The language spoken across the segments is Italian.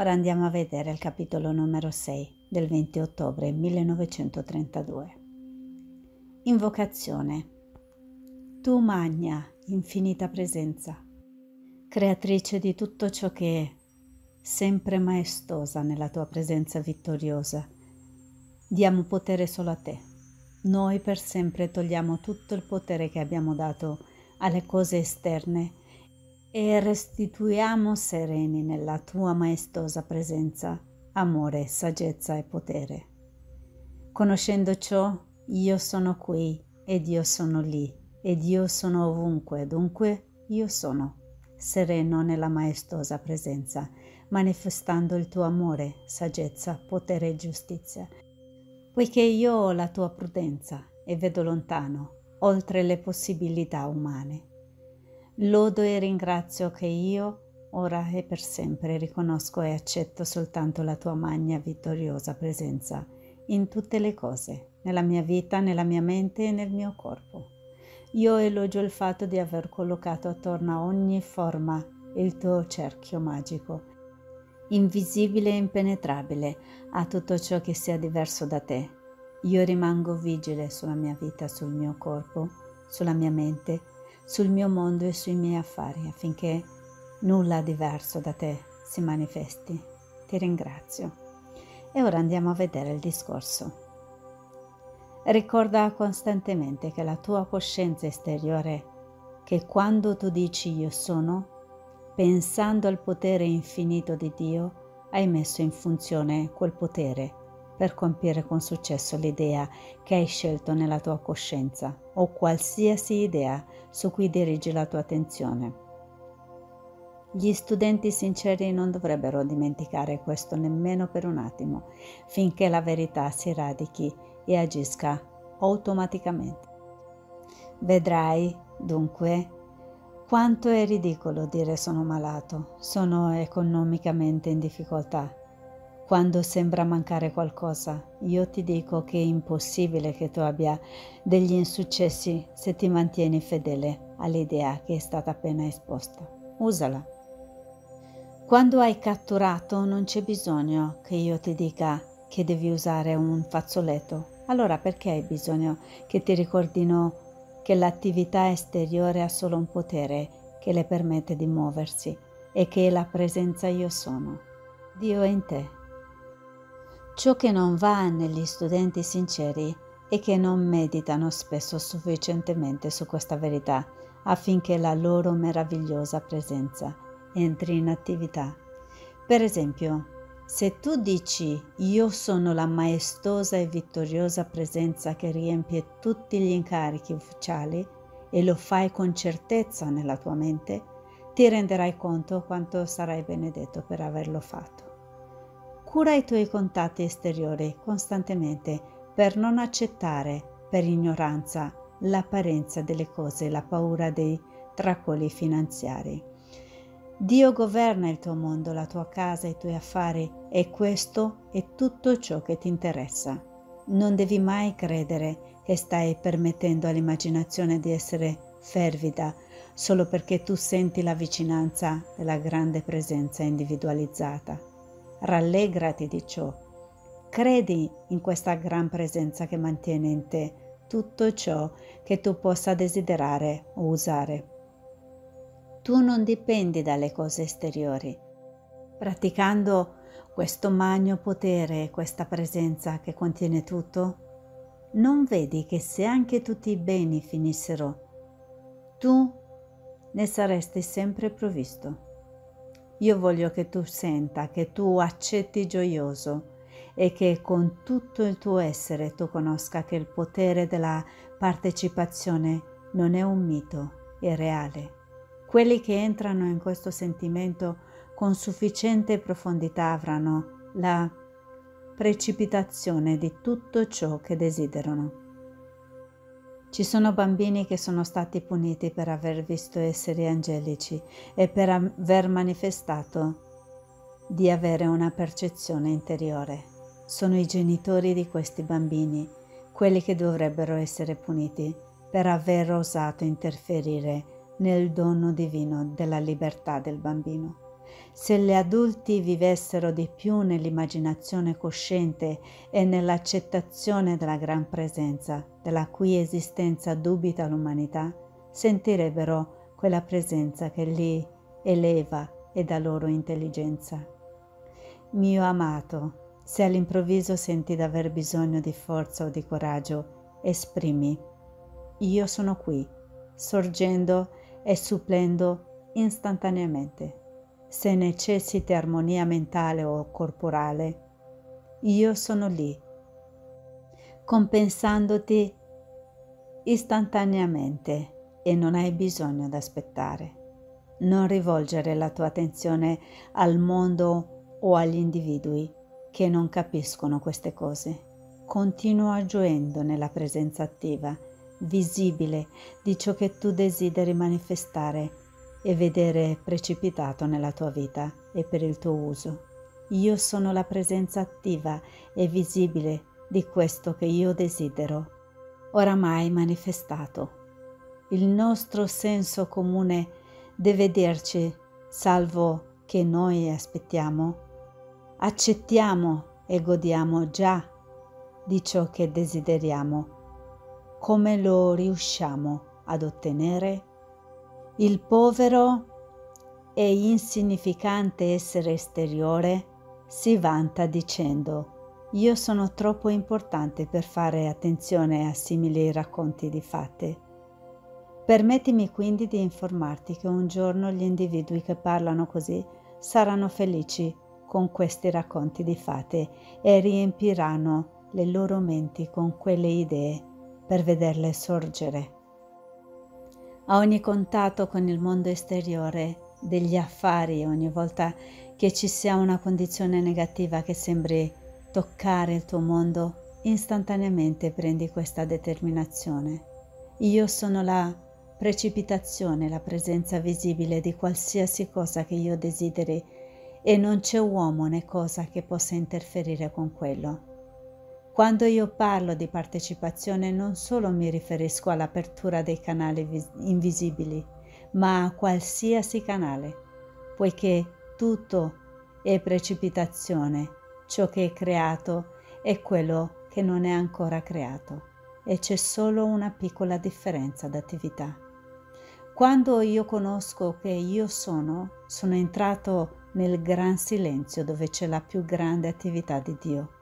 Ora andiamo a vedere il capitolo numero 6 del 20 ottobre 1932. Invocazione. Tu magna, infinita presenza, creatrice di tutto ciò che è, sempre maestosa nella tua presenza vittoriosa. Diamo potere solo a te. Noi per sempre togliamo tutto il potere che abbiamo dato alle cose esterne e restituiamo sereni nella tua maestosa presenza amore, saggezza e potere. Conoscendo ciò, io sono qui ed io sono lì ed io sono ovunque, dunque io sono, sereno nella maestosa presenza, manifestando il tuo amore, saggezza, potere e giustizia, poiché io ho la tua prudenza e vedo lontano, oltre le possibilità umane. Lodo e ringrazio che io, ora e per sempre, riconosco e accetto soltanto la tua magna vittoriosa presenza in tutte le cose, nella mia vita, nella mia mente e nel mio corpo. Io elogio il fatto di aver collocato attorno a ogni forma il tuo cerchio magico, invisibile e impenetrabile a tutto ciò che sia diverso da te. Io rimango vigile sulla mia vita, sul mio corpo, sulla mia mente, sul mio mondo e sui miei affari affinché nulla diverso da te si manifesti. Ti ringrazio. E ora andiamo a vedere il discorso. Ricorda costantemente che la tua coscienza esteriore, che quando tu dici io sono, pensando al potere infinito di Dio, hai messo in funzione quel potere per compiere con successo l'idea che hai scelto nella tua coscienza o qualsiasi idea su cui dirigi la tua attenzione. Gli studenti sinceri non dovrebbero dimenticare questo nemmeno per un attimo, finché la verità si radichi e agisca automaticamente. Vedrai, dunque, quanto è ridicolo dire sono malato, sono economicamente in difficoltà, quando sembra mancare qualcosa, io ti dico che è impossibile che tu abbia degli insuccessi se ti mantieni fedele all'idea che è stata appena esposta. Usala. Quando hai catturato non c'è bisogno che io ti dica che devi usare un fazzoletto. Allora perché hai bisogno che ti ricordino che l'attività esteriore ha solo un potere che le permette di muoversi e che è la presenza io sono? Dio è in te Ciò che non va negli studenti sinceri è che non meditano spesso sufficientemente su questa verità affinché la loro meravigliosa presenza entri in attività. Per esempio, se tu dici io sono la maestosa e vittoriosa presenza che riempie tutti gli incarichi ufficiali e lo fai con certezza nella tua mente, ti renderai conto quanto sarai benedetto per averlo fatto. Cura i tuoi contatti esteriori costantemente per non accettare per ignoranza l'apparenza delle cose, la paura dei tracoli finanziari. Dio governa il tuo mondo, la tua casa, i tuoi affari e questo è tutto ciò che ti interessa. Non devi mai credere che stai permettendo all'immaginazione di essere fervida solo perché tu senti la vicinanza della grande presenza individualizzata rallegrati di ciò. Credi in questa gran presenza che mantiene in te tutto ciò che tu possa desiderare o usare. Tu non dipendi dalle cose esteriori. Praticando questo magno potere questa presenza che contiene tutto, non vedi che se anche tutti i beni finissero, tu ne saresti sempre provvisto. Io voglio che tu senta, che tu accetti gioioso e che con tutto il tuo essere tu conosca che il potere della partecipazione non è un mito, è reale. Quelli che entrano in questo sentimento con sufficiente profondità avranno la precipitazione di tutto ciò che desiderano. Ci sono bambini che sono stati puniti per aver visto esseri angelici e per aver manifestato di avere una percezione interiore. Sono i genitori di questi bambini, quelli che dovrebbero essere puniti per aver osato interferire nel dono divino della libertà del bambino. Se gli adulti vivessero di più nell'immaginazione cosciente e nell'accettazione della gran presenza, della cui esistenza dubita l'umanità, sentirebbero quella presenza che li eleva e dà loro intelligenza. Mio amato, se all'improvviso senti d'aver bisogno di forza o di coraggio, esprimi. Io sono qui, sorgendo e supplendo istantaneamente. Se necessiti armonia mentale o corporale, io sono lì, compensandoti istantaneamente e non hai bisogno di aspettare. Non rivolgere la tua attenzione al mondo o agli individui che non capiscono queste cose. Continua gioendo nella presenza attiva, visibile di ciò che tu desideri manifestare e vedere precipitato nella tua vita e per il tuo uso. Io sono la presenza attiva e visibile di questo che io desidero, oramai manifestato. Il nostro senso comune deve dirci, salvo che noi aspettiamo, accettiamo e godiamo già di ciò che desideriamo. Come lo riusciamo ad ottenere? Il povero e insignificante essere esteriore si vanta dicendo io sono troppo importante per fare attenzione a simili racconti di fate. Permettimi quindi di informarti che un giorno gli individui che parlano così saranno felici con questi racconti di fate e riempiranno le loro menti con quelle idee per vederle sorgere a ogni contatto con il mondo esteriore degli affari, ogni volta che ci sia una condizione negativa che sembri toccare il tuo mondo, istantaneamente prendi questa determinazione. Io sono la precipitazione, la presenza visibile di qualsiasi cosa che io desideri e non c'è uomo né cosa che possa interferire con quello. Quando io parlo di partecipazione non solo mi riferisco all'apertura dei canali vis- invisibili, ma a qualsiasi canale, poiché tutto è precipitazione, ciò che è creato è quello che non è ancora creato e c'è solo una piccola differenza d'attività. Quando io conosco che io sono, sono entrato nel gran silenzio dove c'è la più grande attività di Dio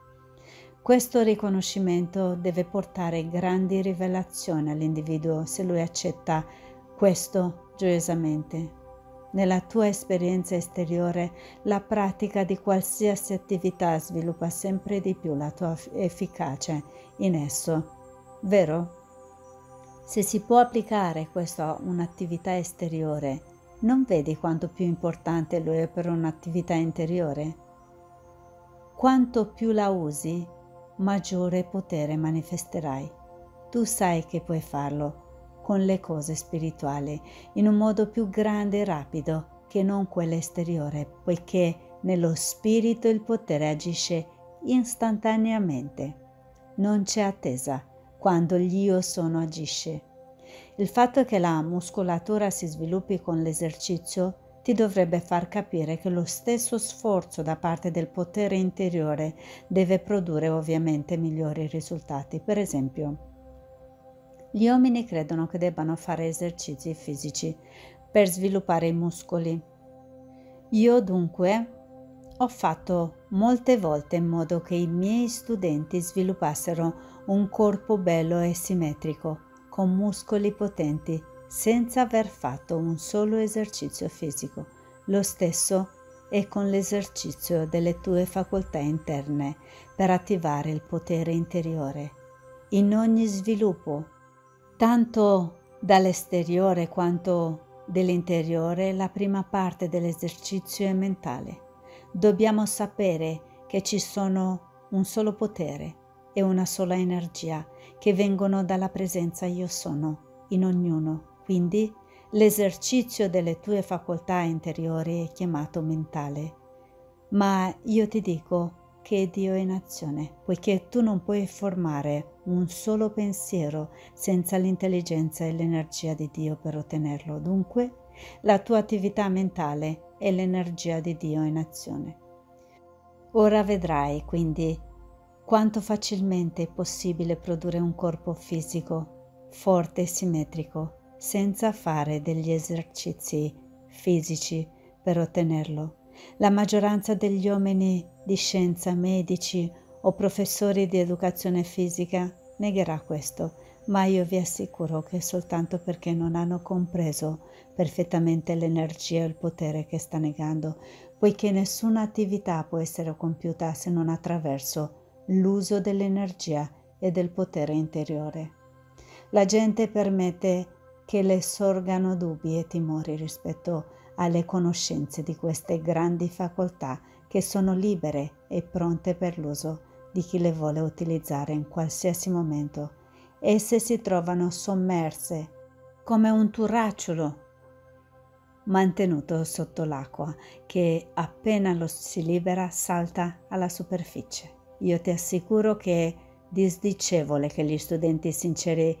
questo riconoscimento deve portare grandi rivelazioni all'individuo se lui accetta questo gioiosamente. Nella tua esperienza esteriore, la pratica di qualsiasi attività sviluppa sempre di più la tua efficacia in esso, vero? Se si può applicare questo a un'attività esteriore, non vedi quanto più importante lo è per un'attività interiore? Quanto più la usi, maggiore potere manifesterai. Tu sai che puoi farlo con le cose spirituali in un modo più grande e rapido che non quello esteriore, poiché nello spirito il potere agisce istantaneamente. Non c'è attesa quando l'io sono agisce. Il fatto che la muscolatura si sviluppi con l'esercizio ti dovrebbe far capire che lo stesso sforzo da parte del potere interiore deve produrre ovviamente migliori risultati. Per esempio, gli uomini credono che debbano fare esercizi fisici per sviluppare i muscoli. Io dunque ho fatto molte volte in modo che i miei studenti sviluppassero un corpo bello e simmetrico, con muscoli potenti senza aver fatto un solo esercizio fisico. Lo stesso è con l'esercizio delle tue facoltà interne per attivare il potere interiore. In ogni sviluppo, tanto dall'esteriore quanto dell'interiore, la prima parte dell'esercizio è mentale. Dobbiamo sapere che ci sono un solo potere e una sola energia che vengono dalla presenza io sono in ognuno quindi l'esercizio delle tue facoltà interiori è chiamato mentale. Ma io ti dico che Dio è in azione, poiché tu non puoi formare un solo pensiero senza l'intelligenza e l'energia di Dio per ottenerlo. Dunque, la tua attività mentale e l'energia di Dio in azione. Ora vedrai quindi quanto facilmente è possibile produrre un corpo fisico forte e simmetrico senza fare degli esercizi fisici per ottenerlo. La maggioranza degli uomini di scienza, medici o professori di educazione fisica negherà questo, ma io vi assicuro che soltanto perché non hanno compreso perfettamente l'energia e il potere che sta negando, poiché nessuna attività può essere compiuta se non attraverso l'uso dell'energia e del potere interiore. La gente permette che le sorgano dubbi e timori rispetto alle conoscenze di queste grandi facoltà che sono libere e pronte per l'uso di chi le vuole utilizzare in qualsiasi momento. Esse si trovano sommerse come un turacciolo mantenuto sotto l'acqua che appena lo si libera salta alla superficie. Io ti assicuro che è disdicevole che gli studenti sinceri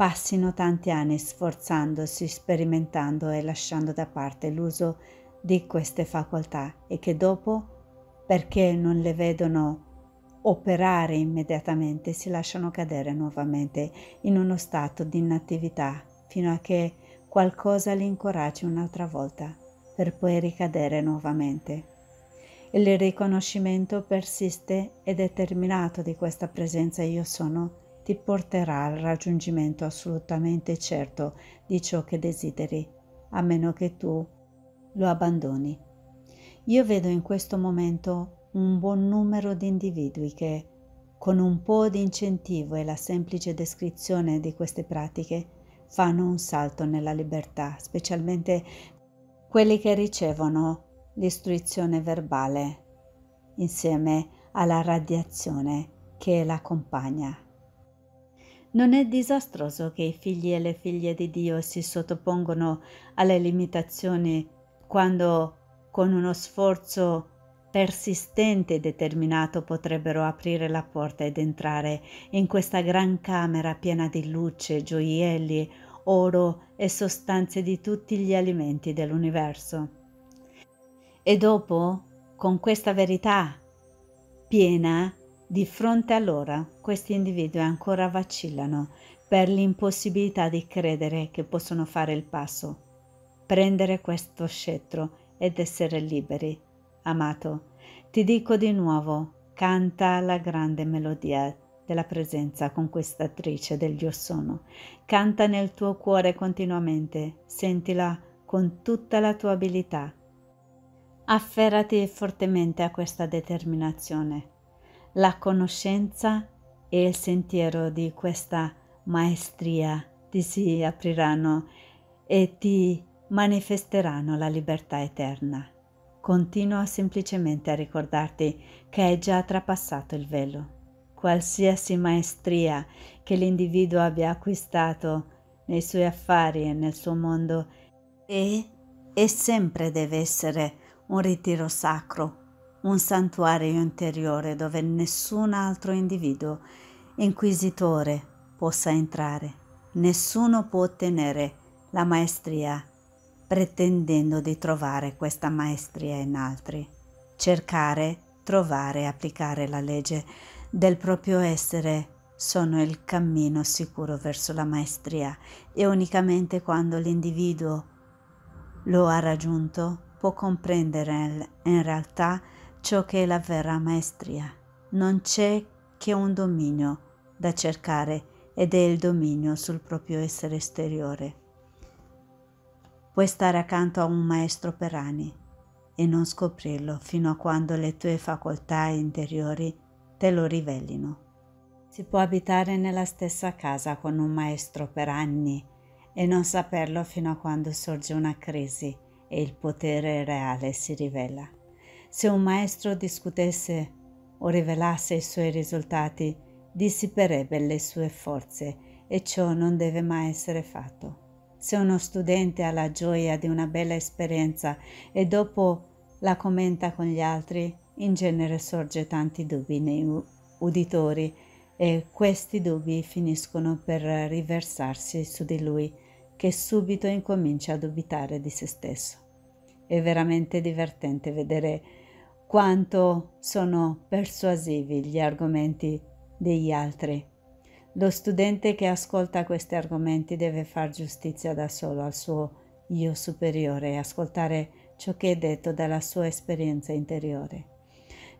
passino tanti anni sforzandosi, sperimentando e lasciando da parte l'uso di queste facoltà e che dopo, perché non le vedono operare immediatamente, si lasciano cadere nuovamente in uno stato di inattività fino a che qualcosa li incoraggi un'altra volta per poi ricadere nuovamente. Il riconoscimento persiste e determinato di questa presenza io sono ti porterà al raggiungimento assolutamente certo di ciò che desideri, a meno che tu lo abbandoni. Io vedo in questo momento un buon numero di individui che, con un po' di incentivo e la semplice descrizione di queste pratiche, fanno un salto nella libertà, specialmente quelli che ricevono l'istruzione verbale insieme alla radiazione che l'accompagna. Non è disastroso che i figli e le figlie di Dio si sottopongono alle limitazioni quando con uno sforzo persistente e determinato potrebbero aprire la porta ed entrare in questa gran camera piena di luce, gioielli, oro e sostanze di tutti gli alimenti dell'universo. E dopo, con questa verità piena, di fronte a loro, questi individui ancora vacillano per l'impossibilità di credere che possono fare il passo, prendere questo scettro ed essere liberi Amato, ti dico di nuovo, canta la grande melodia della presenza conquistatrice del Dio sono. Canta nel tuo cuore continuamente, sentila con tutta la tua abilità. Afferrati fortemente a questa determinazione. La conoscenza e il sentiero di questa maestria ti si apriranno e ti manifesteranno la libertà eterna. Continua semplicemente a ricordarti che hai già trapassato il velo. Qualsiasi maestria che l'individuo abbia acquistato nei suoi affari e nel suo mondo è e sempre deve essere un ritiro sacro, un santuario interiore dove nessun altro individuo inquisitore possa entrare. Nessuno può ottenere la maestria pretendendo di trovare questa maestria in altri. Cercare, trovare applicare la legge del proprio essere sono il cammino sicuro verso la maestria e unicamente quando l'individuo lo ha raggiunto può comprendere in realtà ciò che è la vera maestria. Non c'è che un dominio da cercare ed è il dominio sul proprio essere esteriore. Puoi stare accanto a un maestro per anni e non scoprirlo fino a quando le tue facoltà interiori te lo rivelino. Si può abitare nella stessa casa con un maestro per anni e non saperlo fino a quando sorge una crisi e il potere reale si rivela. Se un maestro discutesse o rivelasse i suoi risultati, dissiperebbe le sue forze e ciò non deve mai essere fatto. Se uno studente ha la gioia di una bella esperienza e dopo la commenta con gli altri, in genere sorge tanti dubbi nei uditori e questi dubbi finiscono per riversarsi su di lui, che subito incomincia a dubitare di se stesso. È veramente divertente vedere quanto sono persuasivi gli argomenti degli altri. Lo studente che ascolta questi argomenti deve far giustizia da solo al suo io superiore e ascoltare ciò che è detto dalla sua esperienza interiore.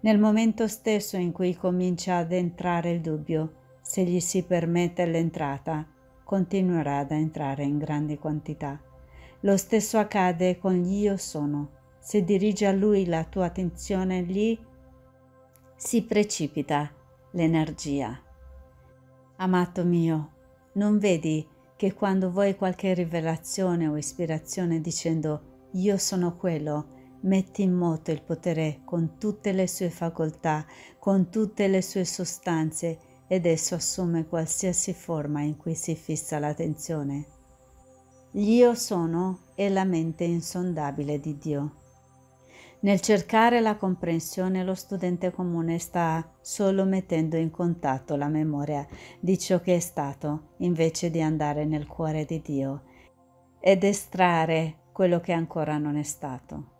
Nel momento stesso in cui comincia ad entrare il dubbio, se gli si permette l'entrata, continuerà ad entrare in grandi quantità. Lo stesso accade con gli io sono. Se dirigi a lui la tua attenzione lì, si precipita l'energia. Amato mio, non vedi che quando vuoi qualche rivelazione o ispirazione dicendo io sono quello, metti in moto il potere con tutte le sue facoltà, con tutte le sue sostanze ed esso assume qualsiasi forma in cui si fissa l'attenzione. L'io sono è la mente insondabile di Dio. Nel cercare la comprensione lo studente comune sta solo mettendo in contatto la memoria di ciò che è stato invece di andare nel cuore di Dio ed estrarre quello che ancora non è stato.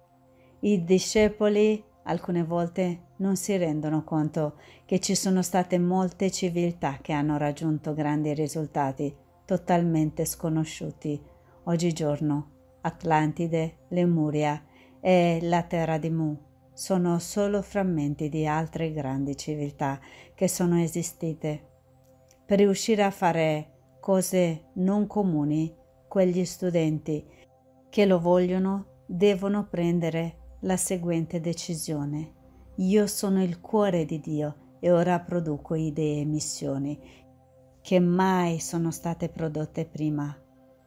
I discepoli alcune volte non si rendono conto che ci sono state molte civiltà che hanno raggiunto grandi risultati totalmente sconosciuti oggigiorno. Atlantide, Lemuria e la terra di Mu sono solo frammenti di altre grandi civiltà che sono esistite. Per riuscire a fare cose non comuni, quegli studenti che lo vogliono devono prendere la seguente decisione. Io sono il cuore di Dio e ora produco idee e missioni che mai sono state prodotte prima.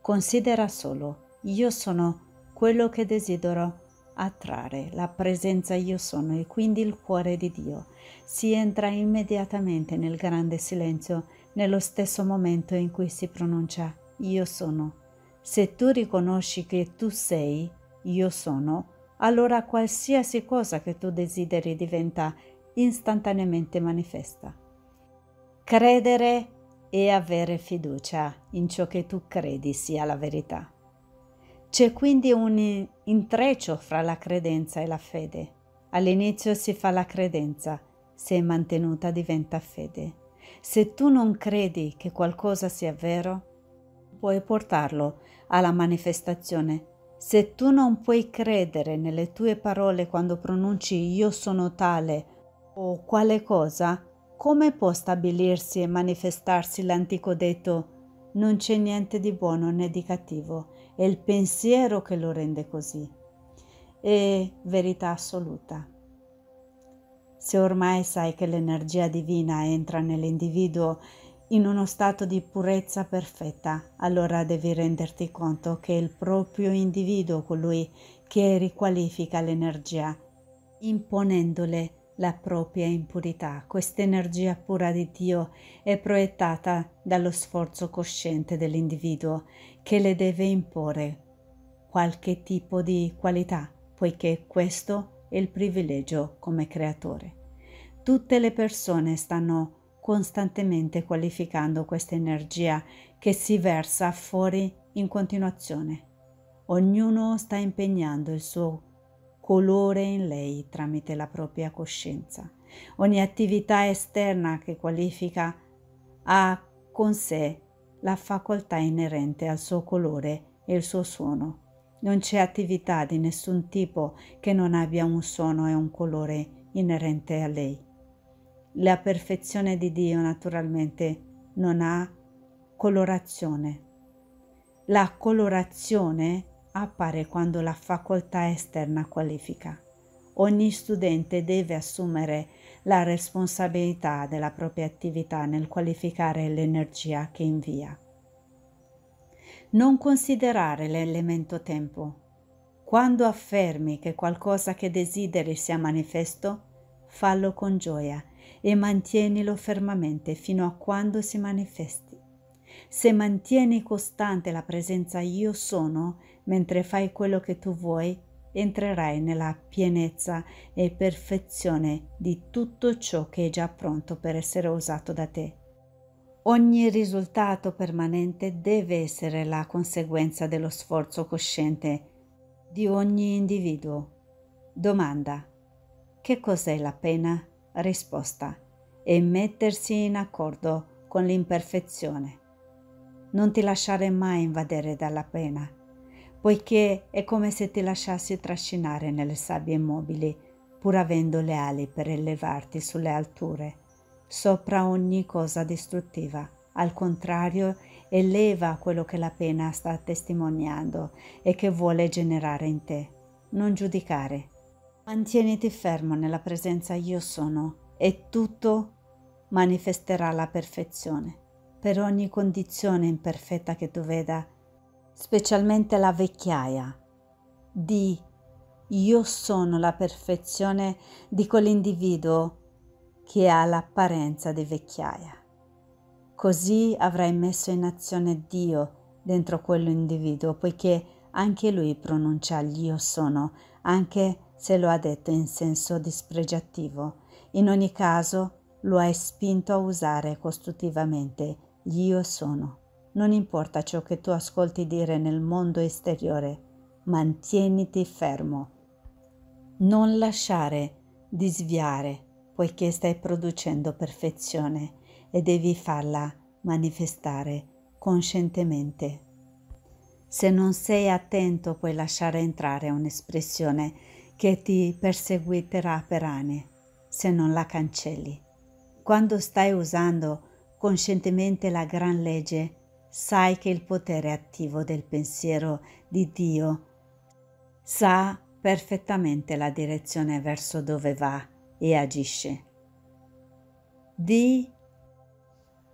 Considera solo, io sono quello che desidero attrarre, la presenza io sono e quindi il cuore di Dio. Si entra immediatamente nel grande silenzio nello stesso momento in cui si pronuncia io sono. Se tu riconosci che tu sei, io sono, allora qualsiasi cosa che tu desideri diventa istantaneamente manifesta. Credere e avere fiducia in ciò che tu credi sia la verità. C'è quindi un intreccio fra la credenza e la fede. All'inizio si fa la credenza, se è mantenuta diventa fede. Se tu non credi che qualcosa sia vero, puoi portarlo alla manifestazione se tu non puoi credere nelle tue parole quando pronunci io sono tale o quale cosa, come può stabilirsi e manifestarsi l'antico detto non c'è niente di buono né di cattivo, è il pensiero che lo rende così. È verità assoluta. Se ormai sai che l'energia divina entra nell'individuo in uno stato di purezza perfetta, allora devi renderti conto che è il proprio individuo colui che riqualifica l'energia, imponendole la propria impurità. Questa energia pura di Dio è proiettata dallo sforzo cosciente dell'individuo che le deve imporre qualche tipo di qualità, poiché questo è il privilegio come creatore. Tutte le persone stanno costantemente qualificando questa energia che si versa fuori in continuazione. Ognuno sta impegnando il suo colore in lei tramite la propria coscienza. Ogni attività esterna che qualifica ha con sé la facoltà inerente al suo colore e il suo suono. Non c'è attività di nessun tipo che non abbia un suono e un colore inerente a lei. La perfezione di Dio naturalmente non ha colorazione. La colorazione appare quando la facoltà esterna qualifica. Ogni studente deve assumere la responsabilità della propria attività nel qualificare l'energia che invia. Non considerare l'elemento tempo. Quando affermi che qualcosa che desideri sia manifesto, fallo con gioia e mantienilo fermamente fino a quando si manifesti. Se mantieni costante la presenza io sono mentre fai quello che tu vuoi, entrerai nella pienezza e perfezione di tutto ciò che è già pronto per essere usato da te. Ogni risultato permanente deve essere la conseguenza dello sforzo cosciente di ogni individuo. Domanda. Che cos'è la pena? Risposta. È mettersi in accordo con l'imperfezione. Non ti lasciare mai invadere dalla pena, poiché è come se ti lasciassi trascinare nelle sabbie immobili, pur avendo le ali per elevarti sulle alture, sopra ogni cosa distruttiva. Al contrario, eleva quello che la pena sta testimoniando e che vuole generare in te. Non giudicare. Mantieniti fermo nella presenza io sono e tutto manifesterà la perfezione. Per ogni condizione imperfetta che tu veda, specialmente la vecchiaia, di io sono la perfezione di quell'individuo che ha l'apparenza di vecchiaia. Così avrai messo in azione Dio dentro quell'individuo, poiché anche lui pronuncia l'io sono, anche se lo ha detto in senso dispregiativo. In ogni caso, lo hai spinto a usare costruttivamente l'io sono. Non importa ciò che tu ascolti dire nel mondo esteriore, mantieniti fermo. Non lasciare disviare, poiché stai producendo perfezione e devi farla manifestare coscientemente. Se non sei attento puoi lasciare entrare un'espressione che ti perseguiterà per anni se non la cancelli. Quando stai usando coscientemente la gran legge, sai che il potere attivo del pensiero di Dio sa perfettamente la direzione verso dove va e agisce. Di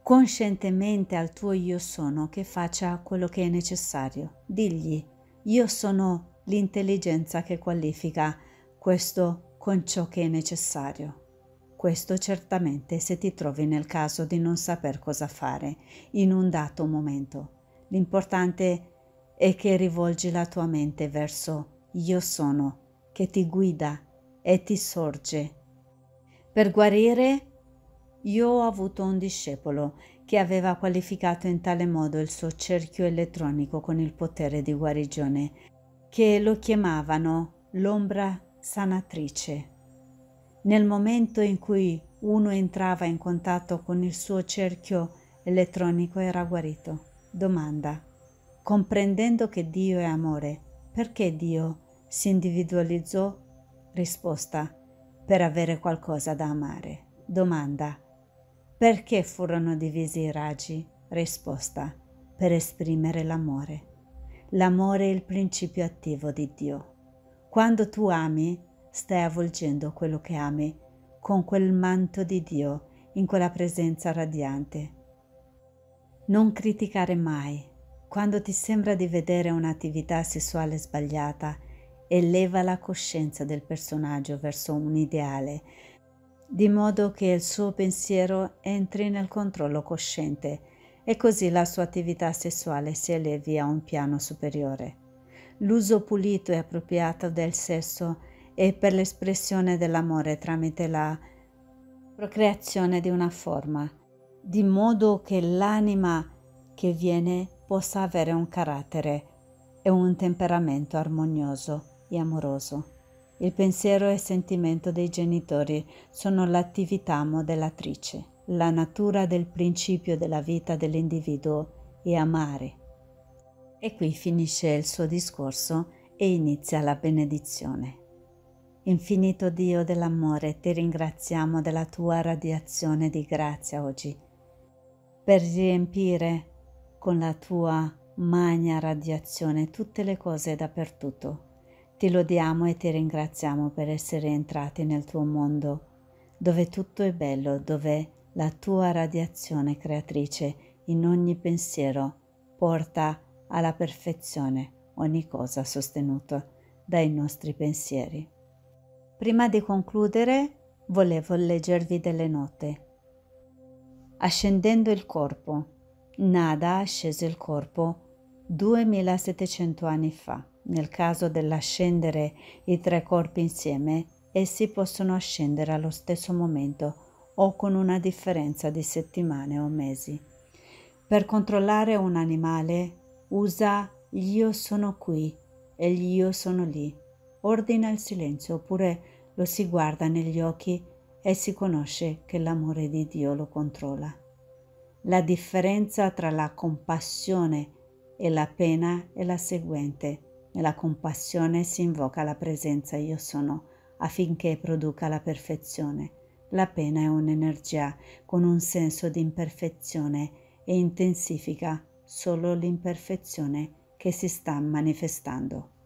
conscientemente al tuo io sono che faccia quello che è necessario. Digli, io sono l'intelligenza che qualifica questo con ciò che è necessario. Questo certamente se ti trovi nel caso di non saper cosa fare in un dato momento. L'importante è che rivolgi la tua mente verso io sono, che ti guida e ti sorge. Per guarire io ho avuto un discepolo che aveva qualificato in tale modo il suo cerchio elettronico con il potere di guarigione, che lo chiamavano l'ombra sanatrice. Nel momento in cui uno entrava in contatto con il suo cerchio elettronico era guarito. Domanda. Comprendendo che Dio è amore, perché Dio si individualizzò? Risposta. Per avere qualcosa da amare. Domanda. Perché furono divisi i raggi? Risposta. Per esprimere l'amore. L'amore è il principio attivo di Dio. Quando tu ami, stai avvolgendo quello che ami con quel manto di Dio in quella presenza radiante. Non criticare mai. Quando ti sembra di vedere un'attività sessuale sbagliata, eleva la coscienza del personaggio verso un ideale di modo che il suo pensiero entri nel controllo cosciente e così la sua attività sessuale si elevi a un piano superiore. L'uso pulito e appropriato del sesso è per l'espressione dell'amore tramite la procreazione di una forma, di modo che l'anima che viene possa avere un carattere e un temperamento armonioso e amoroso. Il pensiero e il sentimento dei genitori sono l'attività modellatrice, la natura del principio della vita dell'individuo è amare. E qui finisce il suo discorso e inizia la benedizione. Infinito Dio dell'amore, ti ringraziamo della tua radiazione di grazia oggi, per riempire con la tua magna radiazione tutte le cose dappertutto ti lodiamo e ti ringraziamo per essere entrati nel tuo mondo, dove tutto è bello, dove la tua radiazione creatrice in ogni pensiero porta alla perfezione ogni cosa sostenuta dai nostri pensieri. Prima di concludere, volevo leggervi delle note. Ascendendo il corpo. Nada ha sceso il corpo 2700 anni fa. Nel caso dell'ascendere i tre corpi insieme, essi possono ascendere allo stesso momento o con una differenza di settimane o mesi. Per controllare un animale usa io sono qui e io sono lì. Ordina il silenzio oppure lo si guarda negli occhi e si conosce che l'amore di Dio lo controlla. La differenza tra la compassione e la pena è la seguente. Nella compassione si invoca la presenza io sono affinché produca la perfezione. La pena è un'energia con un senso di imperfezione e intensifica solo l'imperfezione che si sta manifestando.